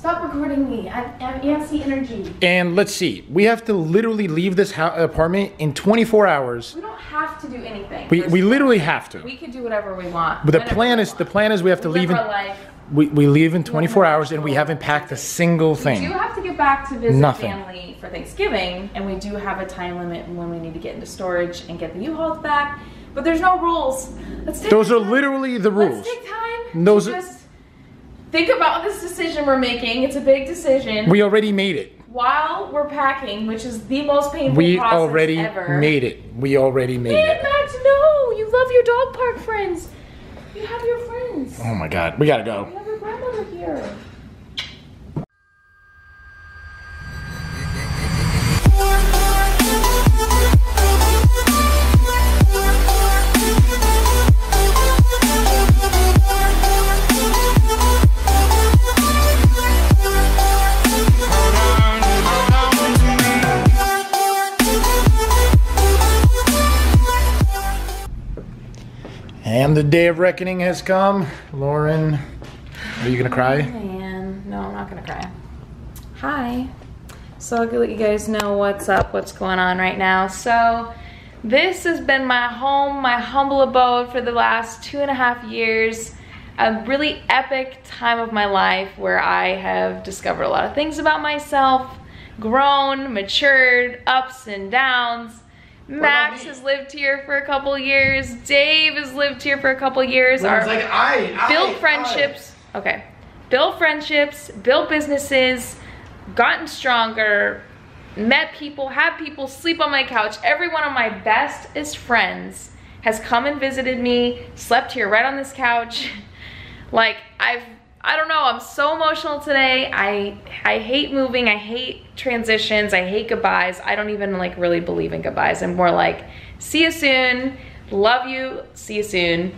Stop recording me. I I have Yancy energy. And let's see, we have to literally leave this apartment in 24 hours. We don't have to do anything. We, we literally have to. We could do whatever we want. But the plan we is the plan is we have to leave in life. we, we leave in 24 hours and we haven't packed a single thing. We do have to get back to visit Nothing. family for Thanksgiving, and we do have a time limit when we need to get into storage and get the U-Hauls back. But there's no rules. Let's take Those are literally the rules. Let's take time. Those think about this decision we're making. It's a big decision. We already made it. While we're packing, which is the most painful We process already ever. made it. We already made Damn, it. Max, no! You love your dog park friends. You have your friends. Oh my god, we gotta go. You have your grandmother here. The day of reckoning has come. Lauren, are you gonna cry? Man, no, I'm not gonna cry. Hi. So I'll let you guys know what's up, what's going on right now. So this has been my home, my humble abode for the last two and a half years. A really epic time of my life where I have discovered a lot of things about myself, grown, matured, ups and downs. Max has lived here for a couple years. Dave has lived here for a couple years. Our- I, I build friendships. Okay. Build friendships, build businesses, gotten stronger, met people, had people sleep on my couch. Every one of my bestest friends has come and visited me, slept here right on this couch. like I've I don't know, I'm so emotional today. I I hate moving, I hate transitions, I hate goodbyes. I don't even like really believe in goodbyes. I'm more like see you soon, love you, see you soon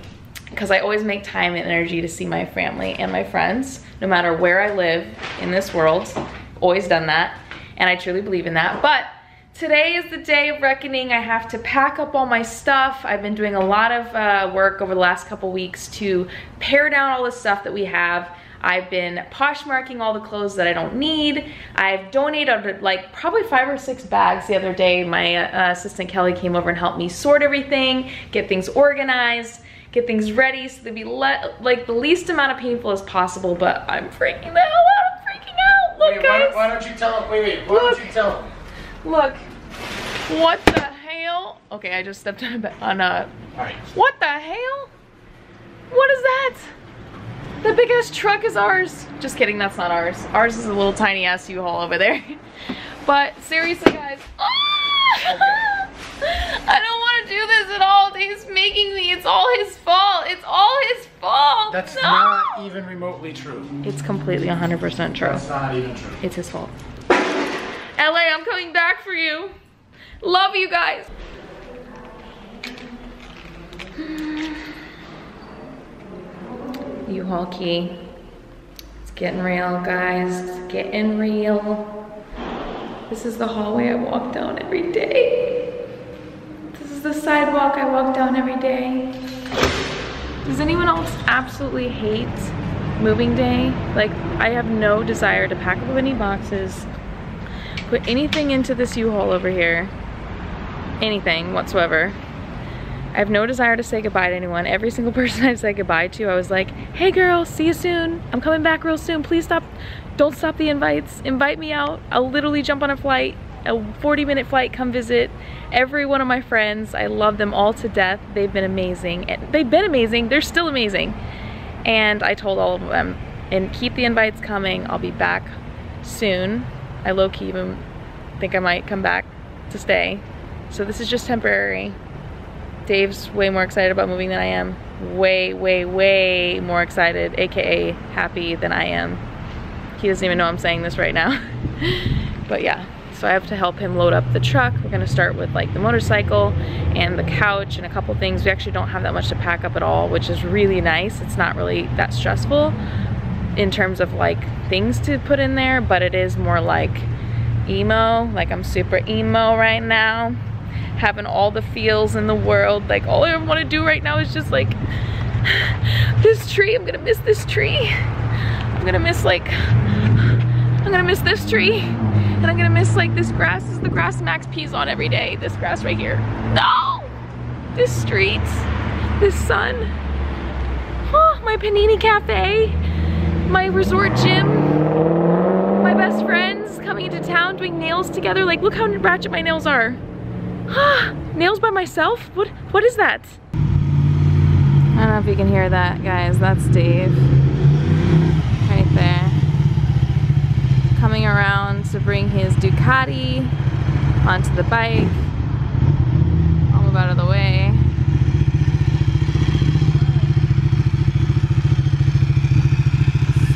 because I always make time and energy to see my family and my friends, no matter where I live in this world. Always done that, and I truly believe in that. But today is the day of reckoning. I have to pack up all my stuff. I've been doing a lot of uh, work over the last couple weeks to pare down all the stuff that we have. I've been poshmarking all the clothes that I don't need. I've donated like probably five or six bags the other day. My uh, assistant Kelly came over and helped me sort everything, get things organized get things ready so they'd be le like the least amount of painful as possible, but I'm freaking the hell out, I'm freaking out. Look Wait, why, guys, why don't you tell him? Wait, wait. Why Look. don't you tell him? Look. What the hell? Okay, I just stepped on a, on a, right. what the hell? What is that? The big ass truck is ours. Just kidding, that's not ours. Ours is a little tiny ass U-Haul over there. But seriously guys, Ah! I don't want to do this at all. Dave's making me. It's all his fault. It's all his fault. That's No! not even remotely true. It's completely 100% true. That's not even true. It's his fault. LA, I'm coming back for you. Love you guys. U-Haul key. It's getting real, guys. It's getting real. This is the hallway I walk down every day. This is the sidewalk I walk down every day. Does anyone else absolutely hate moving day? Like, I have no desire to pack up any boxes, put anything into this U-Haul over here, anything whatsoever. I have no desire to say goodbye to anyone. Every single person I say goodbye to, I was like, hey girl, see you soon. I'm coming back real soon. Please stop, don't stop the invites. Invite me out. I'll literally jump on a flight, a 40 minute flight, come visit every one of my friends. I love them all to death. They've been amazing. They've been amazing. They're still amazing. And I told all of them, and keep the invites coming. I'll be back soon. I low-key even think I might come back to stay. So this is just temporary. Dave's way more excited about moving than I am. Way, way, way more excited, AKA happy than I am. He doesn't even know I'm saying this right now. but yeah, so I have to help him load up the truck. We're gonna start with like the motorcycle and the couch and a couple things. We actually don't have that much to pack up at all, which is really nice. It's not really that stressful in terms of like things to put in there, but it is more like emo, like I'm super emo right now, having all the feels in the world. Like all I want to do right now is just like this tree. I'm gonna miss this tree. I'm gonna miss like I'm gonna miss this tree. And I'm gonna miss like this grass. This is the grass Max pees on every day. This grass right here. No! This street. This sun. Oh, my Panini Cafe. My resort gym. My best friends coming into town doing nails together. Like, look how ratchet my nails are. nails by myself? What? What is that? I don't know if you can hear that, guys. That's Dave. Right there. Coming around to bring his Ducati onto the bike. Move out of the way.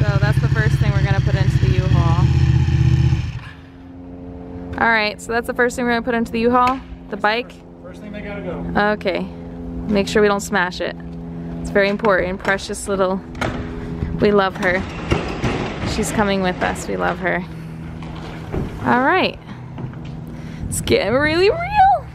So that's the first thing we're gonna put into the U-Haul. All right, so that's the first thing we're gonna put into the U-Haul, the bike. First thing they gotta go. Okay, make sure we don't smash it. It's very important, precious little, we love her. She's coming with us, we love her. All right, it's getting really real.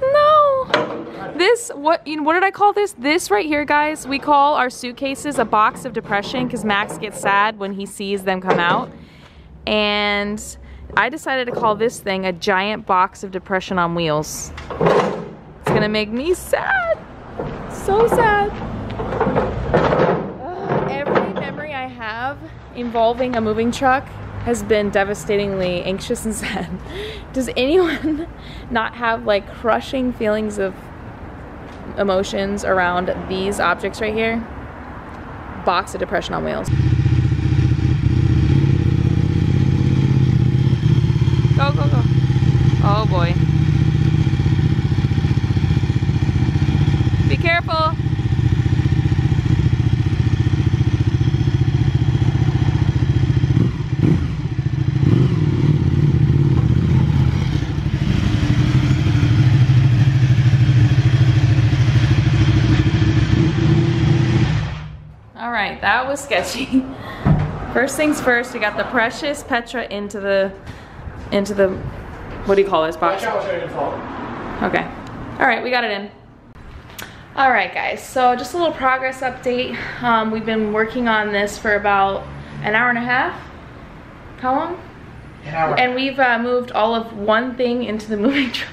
No, this, what, you know, what did I call this? This right here, guys, we call our suitcases a box of depression because Max gets sad when he sees them come out. And I decided to call this thing a giant box of depression on wheels. It's gonna make me sad. So sad. Ugh, every memory I have involving a moving truck has been devastatingly anxious and sad. Does anyone not have like crushing feelings of emotions around these objects right here? Box of depression on wheels. Go, go, go. Oh boy. Be careful. All right, that was sketchy. First things first, we got the precious Petra into the into the, what do you call this box? Watch out, so you can fall. Okay. All right, we got it in. All right, guys, so just a little progress update. Um, we've been working on this for about an hour and a half. How long? An hour. And we've uh, moved all of one thing into the moving truck.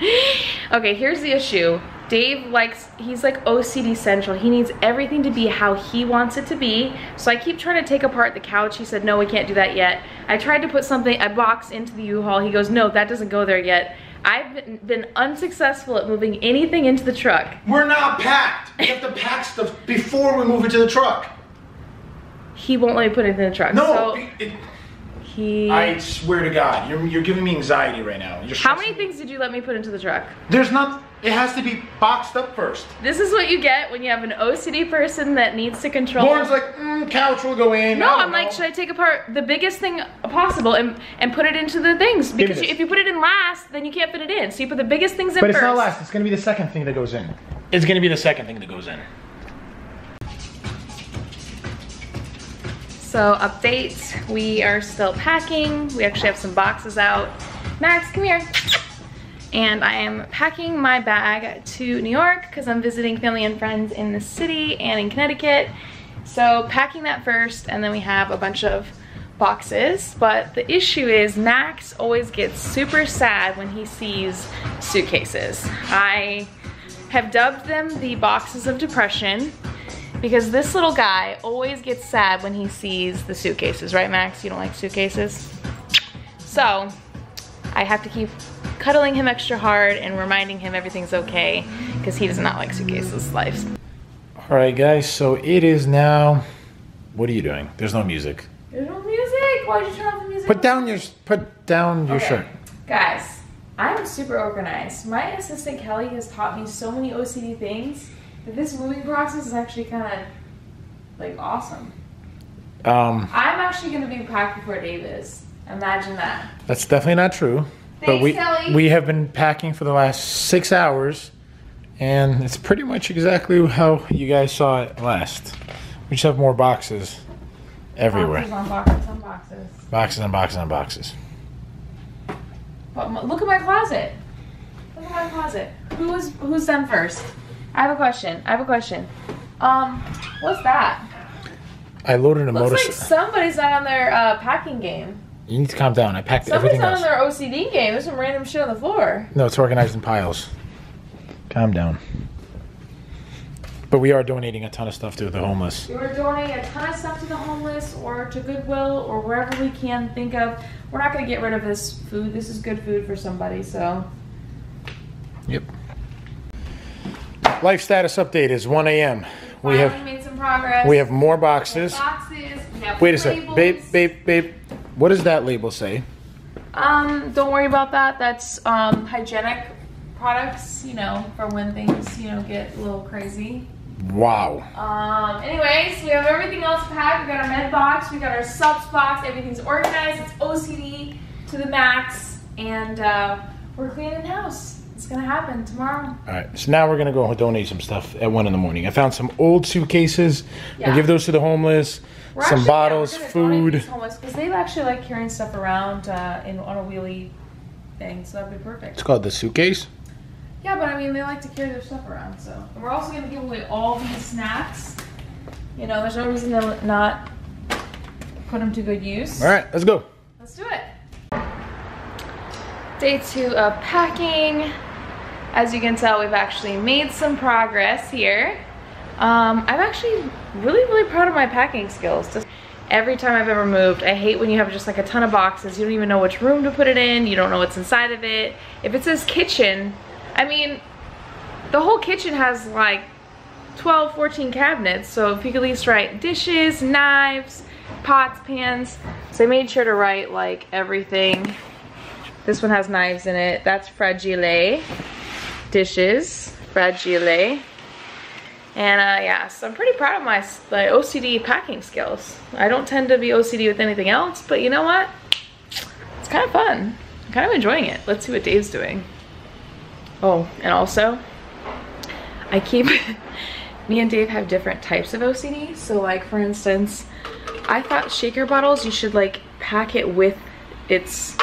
okay, here's the issue. Dave likes, he's like OCD central. He needs everything to be how he wants it to be. So I keep trying to take apart the couch. He said, no, we can't do that yet. I tried to put something, a box into the U-Haul. He goes, no, that doesn't go there yet. I've been, been unsuccessful at moving anything into the truck. We're not packed. We have to pack stuff before we move it to the truck. He won't let me put it in the truck. No, So it, he, I swear to God, you're, you're giving me anxiety right now. You're how many things did you let me put into the truck? There's not. It has to be boxed up first. This is what you get when you have an OCD person that needs to control. Lauren's like, mm, couch will go in. No, I don't I'm like, should I take apart the biggest thing possible and and put it into the things? Because you, if you put it in last, then you can't fit it in. So you put the biggest things in But it's first. not last. It's gonna be the second thing that goes in. It's gonna be the second thing that goes in. So update, we are still packing. We actually have some boxes out. Max, come here. And I am packing my bag to New York because I'm visiting family and friends in the city and in Connecticut. So packing that first and then we have a bunch of boxes. But the issue is Max always gets super sad when he sees suitcases. I have dubbed them the boxes of depression because this little guy always gets sad when he sees the suitcases, right Max? You don't like suitcases? So I have to keep cuddling him extra hard and reminding him everything's okay because he does not like suitcases life. All right, guys. So it is now. What are you doing? There's no music. There's no music. Why'd you turn off the music? Put down your put down your Okay. shirt. Guys, I'm super organized. My assistant Kelly has taught me so many OCD things that this moving process is actually kind of like awesome. Um, I'm actually gonna be packed before Dave is. Imagine that. that's definitely not true. But we Kelly. we have been packing for the last six hours, and it's pretty much exactly how you guys saw it last. We just have more boxes everywhere. Boxes on boxes on boxes. Boxes and boxes and boxes. But look at my closet. Look at my closet. Who's who's done first? I have a question. I have a question. Um, what's that? I loaded a Looks like somebody's not on their uh, packing game. You need to calm down. I packed Somebody's everything not on else. their OCD game. There's some random shit on the floor. No, it's organized in piles. Calm down. But we are donating a ton of stuff to the homeless. We are donating a ton of stuff to the homeless or to Goodwill or wherever we can think of. We're not going to get rid of this food. This is good food for somebody, so. Yep. Life status update is 1 a.m. We Finally have made some progress. we have more boxes. boxes. We have Wait a sec, babe, babe, babe. What does that label say? Um, don't worry about that. That's um, hygienic products, you know, for when things, you know, get a little crazy. Wow. Um, anyways, we have everything else packed. We got our med box, we got our subs box, everything's organized, it's OCD to the max, and uh, we're cleaning the house. It's gonna happen tomorrow. All right, so now we're gonna go donate some stuff at one in the morning. I found some old suitcases. Yeah. We'll give those to the homeless. We're some actually- bottles, yeah, food. because they actually like carrying stuff around uh, in on a wheelie thing, so that'd be perfect. It's called the suitcase. Yeah, but I mean, they like to carry their stuff around, so. And we're also gonna give away all these snacks. You know, there's no reason to not put them to good use. All right, let's go. Let's do it. Day two of packing. As you can tell, we've actually made some progress here. Um, I've actually really, really proud of my packing skills. Just every time I've ever moved, I hate when you have just like a ton of boxes. You don't even know which room to put it in. You don't know what's inside of it. If it says kitchen, I mean, the whole kitchen has like 12, 14 cabinets. So if you could at least write dishes, knives, pots, pans. So I made sure to write like everything. This one has knives in it. That's fragile. Dishes, fragile. And uh, yeah, so I'm pretty proud of my, OCD packing skills. I don't tend to be OCD with anything else, but you know what? It's kind of fun. I'm kind of enjoying it. Let's see what Dave's doing. Oh, and also, I keep, me and Dave have different types of OCD. So like for instance, I thought shaker bottles, you should like pack it with its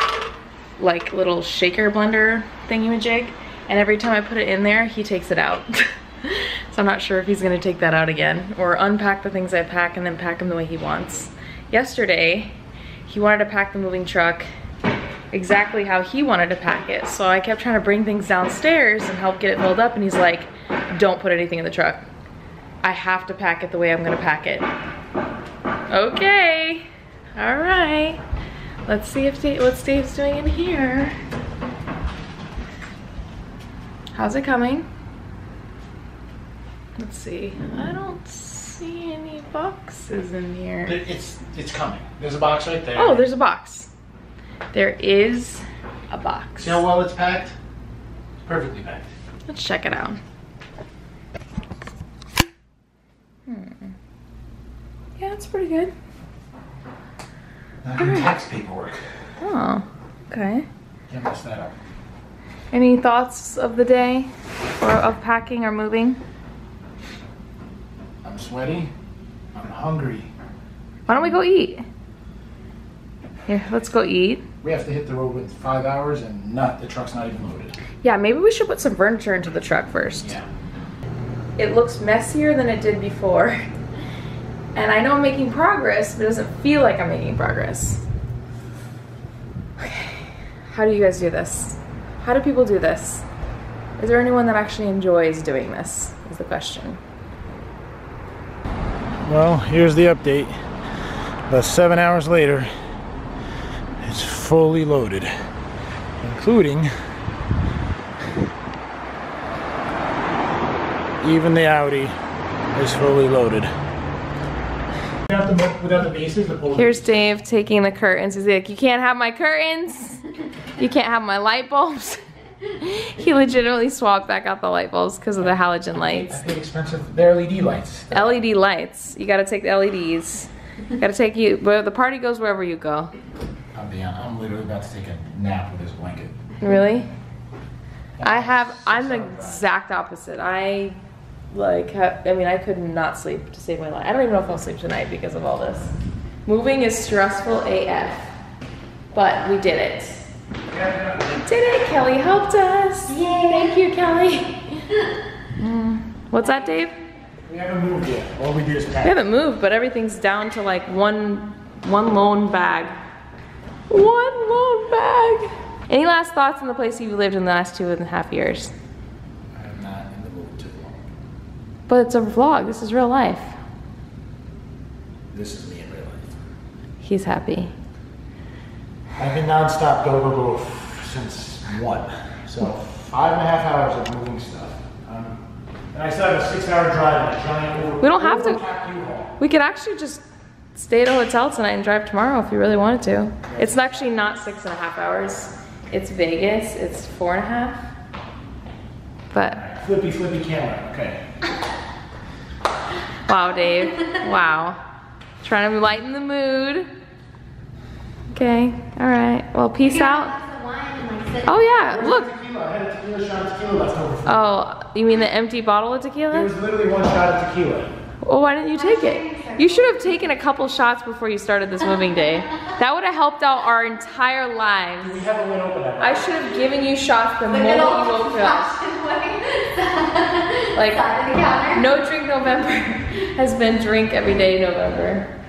like little shaker blender thingy-majig. And every time I put it in there, he takes it out. so I'm not sure if he's gonna take that out again or unpack the things I pack and then pack them the way he wants. Yesterday, he wanted to pack the moving truck exactly how he wanted to pack it. So I kept trying to bring things downstairs and help get it filled up and he's like, don't put anything in the truck. I have to pack it the way I'm gonna pack it. Okay, all right. Let's see if Dave, what Dave's doing in here. How's it coming? Let's see. I don't see any boxes in here. It's it's coming. There's a box right there. Oh, there's a box. There is a box. See how well it's packed? It's perfectly packed. Let's check it out. Hmm. Yeah, it's pretty good. Not even tax paperwork. Oh, okay. Can't mess that up. Any thoughts of the day or of packing or moving? I'm sweaty. I'm hungry. Why don't we go eat? Here, let's go eat. We have to hit the road with five hours and not the truck's not even loaded. Yeah, maybe we should put some furniture into the truck first. Yeah. It looks messier than it did before. And I know I'm making progress, but it doesn't feel like I'm making progress. Okay. How do you guys do this? How do people do this? Is there anyone that actually enjoys doing this? Is the question. Well, here's the update. About seven hours later, it's fully loaded, including even the Audi is fully loaded. Without the, without the bases, the pull Here's Dave taking the curtains. He's like, you can't have my curtains. You can't have my light bulbs. he legitimately swapped back out the light bulbs because of the halogen lights. Paid expensive. They're LED lights. LED lights. You gotta take the LEDs. You gotta take you, where the party goes wherever you go. I'm I'm literally about to take a nap with this blanket. Really? I have, I'm the exact opposite. I like, ha I mean, I could not sleep to save my life. I don't even know if I'll sleep tonight because of all this. Moving is stressful AF, but we did it. We did it. Kelly helped us. Yay. Thank you, Kelly. Mm. What's that, Dave? We haven't moved yet. All we did is pack. We haven't moved, but everything's down to like one, one lone bag. One lone bag. Any last thoughts on the place you've lived in the last two and a half years? I'm not in the mood to vlog. But it's a vlog. This is real life. This is me in real life. He's happy. I've been nonstop go go go since one. So five and a half hours of moving stuff. Um, and I still have a six-hour drive in a giant over. We don't have to- We could actually just stay at a hotel tonight and drive tomorrow if you really wanted to. It's actually not six and a half hours. It's Vegas. It's four and a half. But Flippy flippy camera. Okay. wow, Dave. Wow. Trying to lighten the mood. Okay. All right. Well, peace out. Oh yeah. Look. Tequila. I had a tequila shot of tequila left over. From Oh, you mean the empty bottle of There tequila? was literally one shot of tequila. Well, why didn't you take it? You should have taken a couple shots before you started this moving day. That would have helped out our entire lives. We haven't went open that. I should have given you shots the moment you woke up. Like, no drink November has been drink every day November.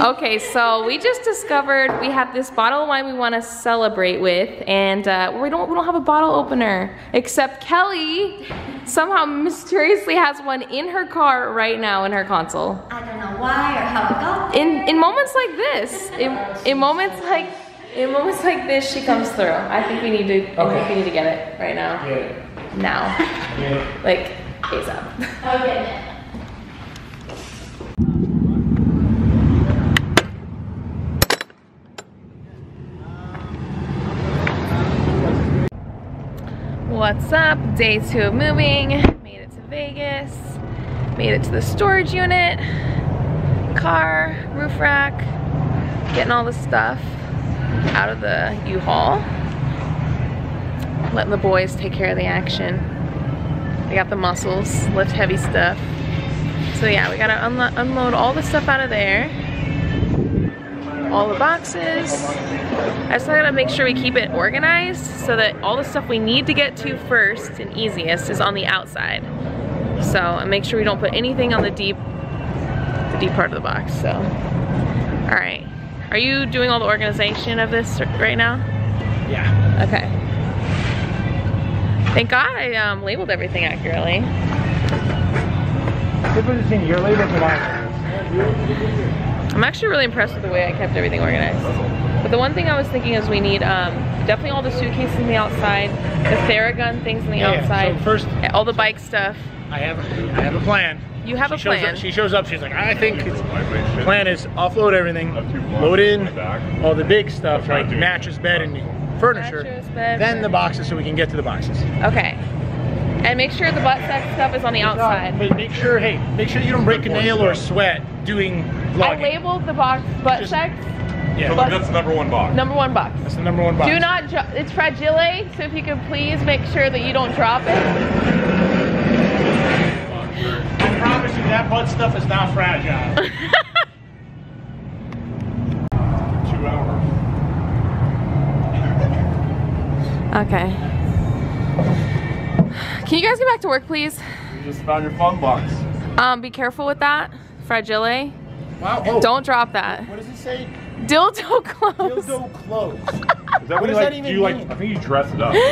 Okay, so we just discovered we have this bottle of wine we want to celebrate with, and uh, we don't we don't have a bottle opener except Kelly somehow mysteriously has one in her car right now in her console. I don't know why or how it got there. In in moments like this, in, in moments like in moments like this, she comes through. I think we need to. I think Okay. we need to get it right now. Get it. Now, Get it. like ASAP. Okay. What's up? Day two of moving. Made it to Vegas. Made it to the storage unit. Car, roof rack. Getting all the stuff out of the U-Haul. Letting the boys take care of the action. They got the muscles, lift heavy stuff. So yeah, we gotta unlo unload all the stuff out of there. All the boxes. I just gotta make sure we keep it organized so that all the stuff we need to get to first and easiest is on the outside. So and make sure we don't put anything on the deep, the deep part of the box. So, all right. Are you doing all the organization of this right now? Yeah. Okay. Thank God I um, labeled everything accurately. Difference between your labels and mine. I'm actually really impressed with the way I kept everything organized. But the one thing I was thinking is we need um, definitely all the suitcases on the outside, the Theragun things on the Yeah, yeah. outside, So first- all the bike stuff. I have I have a plan. You have she a plan. Up, she shows up. She's like, I think it's, the plan is offload everything, load in all the big stuff like mattress, bed, and furniture. Mattress, bed, then the boxes, so we can get to the boxes. Okay. And make sure the butt sex stuff is on the outside. But make sure, hey, make sure you don't break a nail or sweat doing I vlogging. labeled the box butt Just- sex yeah, but- That's the number one box. number one box. that's the number one box. Do not, dro- it's fragile, so if you could please make sure that you don't drop it. I promise you that butt stuff is not fragile. Two hours. Okay. Can you guys get back to work, please? You just found your fun box. Um, be careful with that. Fragile. wow. Oh, Don't drop that. What does it say? Dildo close. Dildo clothes. Is that What when does you that like, even do you like. I think you dress it up.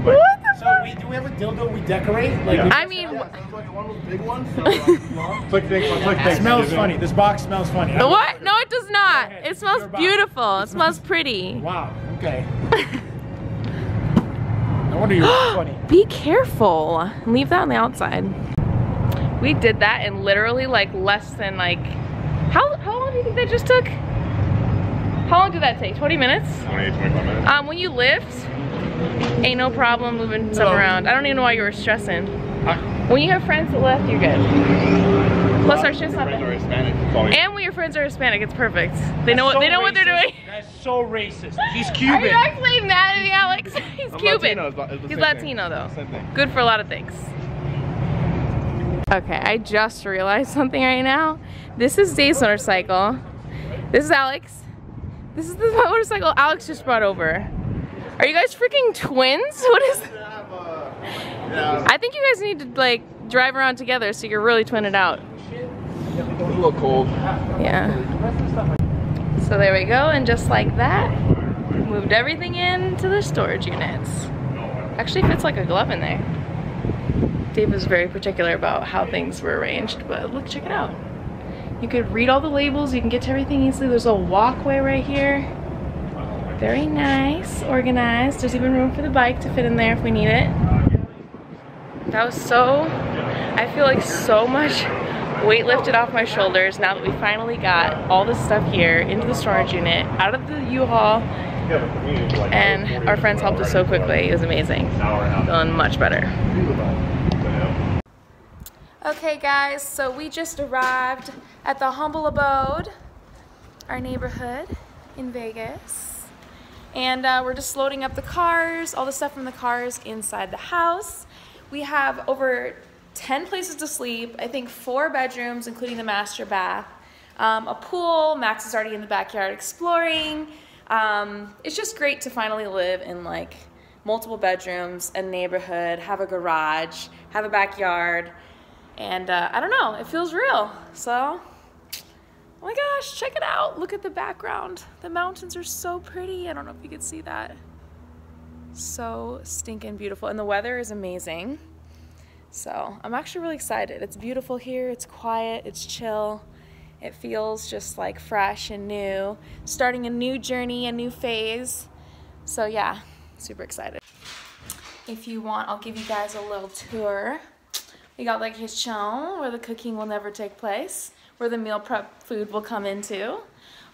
Like, like, What the so fuck? we do we have a dildo we decorate? Like Yeah. we- I mean, sounds like one of those big ones. click things, click it smells funny. This box smells funny. what? No, it does not. It smells beautiful. It smells pretty. Wow. Okay. No wonder you're funny. Be careful. Leave that on the outside. We did that in literally like less than like, how, how long do you think that just took? How long did that take? 20 minutes? 28, 25 minutes. Um, when you lift, ain't no problem moving stuff around. I don't even know why you were stressing. Huh? When you have friends that lift, you're good. Plus our shit's not are bad. Hispanic. It's all you- And when your friends are Hispanic, it's perfect. They know what So they know what they're doing. That's so racist. He's Are Cuban. you actually mad at me, Alex? He's I'm Cuban. Latino, it's the- it's the He's same thing. Latino though. Same thing. Good for a lot of things. Okay, I just realized something right now. This is Dave's motorcycle. This is Alex. This is the motorcycle Alex just brought over. Are you guys freaking twins? What is? I think you guys need to like drive around together so you're really twin it out. It's a little cold. Yeah. So there we go, and just like that, moved everything into the storage units. Actually fits like a glove in there. Dave was very particular about how things were arranged, but look, check it out. You could read all the labels, you can get to everything easily. There's a walkway right here. Very nice, organized. There's even room for the bike to fit in there if we need it. That was so, I feel like so much weight lifted off my shoulders now that we finally got all this stuff here into the storage unit, out of the U-Haul, and our friends helped us so quickly. It was amazing. Feeling much better. Okay guys, so we just arrived at the humble abode, our neighborhood in Vegas. And uh, we're just loading up the cars, all the stuff from the cars inside the house. We have over 10 places to sleep, I think four bedrooms, including the master bath, um, a pool, Max is already in the backyard exploring. Um, it's just great to finally live in like multiple bedrooms, a neighborhood, have a garage, have a backyard, and uh, I don't know, it feels real. So, oh my gosh, check it out. Look at the background. The mountains are so pretty. I don't know if you could see that. So stinking beautiful. And the weather is amazing. So I'm actually really excited. It's beautiful here. It's quiet. It's chill. It feels just like fresh and new. Starting a new journey, a new phase. So yeah, super excited. If you want, I'll give you guys a little tour. We got like kitchen where the cooking will never take place, where the meal prep food will come into.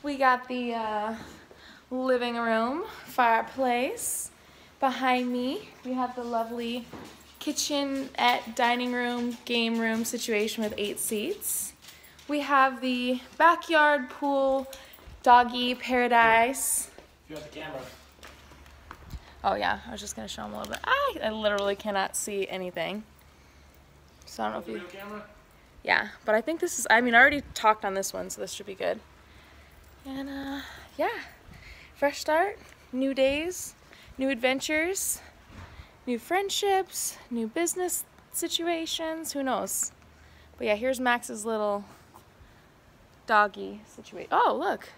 We got the uh, living room, fireplace. Behind me, we have the lovely kitchen at dining room, game room situation with eight seats. We have the backyard pool, doggy paradise. You have the camera. Oh yeah, I was just gonna show them a little bit. I, I literally cannot see anything. So I don't know if you. Camera? Yeah, but I think this is. I mean, I already talked on this one, so this should be good. And uh, yeah, fresh start, new days, new adventures, new friendships, new business situations. Who knows? But yeah, here's Max's little doggy situation. Oh, look,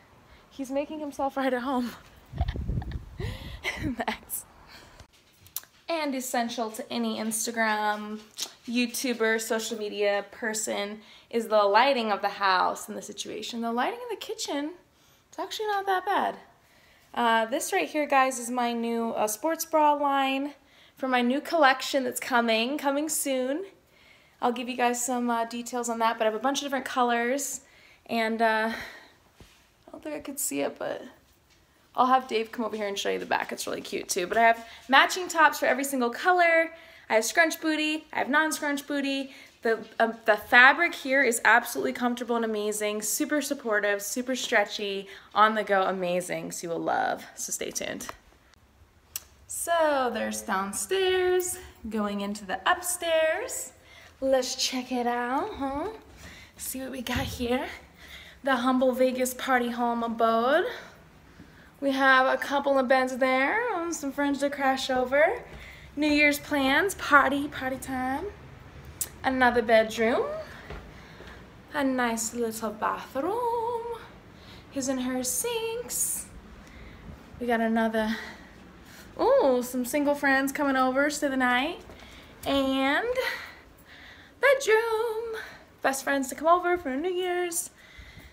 he's making himself right at home. Max. And essential to any Instagram, YouTuber, social media person is the lighting of the house and the situation. The lighting in the kitchen, it's actually not that bad. Uh, this right here, guys, is my new uh, sports bra line for my new collection that's coming, coming soon. I'll give you guys some uh, details on that, but I have a bunch of different colors, and uh, I don't think I could see it, but I'll have Dave come over here and show you the back. It's really cute too. But I have matching tops for every single color. I have scrunch booty. I have non-scrunch booty. The, um, the fabric here is absolutely comfortable and amazing. Super supportive, super stretchy, on the go, amazing. So you will love. So stay tuned. So there's downstairs, going into the upstairs. Let's check it out, huh? See what we got here. The Humble Vegas Party Home Abode. We have a couple of beds there, um, some friends to crash over. New Year's plans, party, party time. Another bedroom. A nice little bathroom. His and her sinks. We got another, oh, some single friends coming over, stay the night. And bedroom. Best friends to come over for New Year's.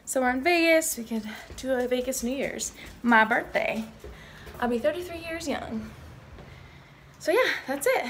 So we're in Vegas. We could do a Vegas New Year's. My birthday. I'll be 33 years young. So yeah, that's it.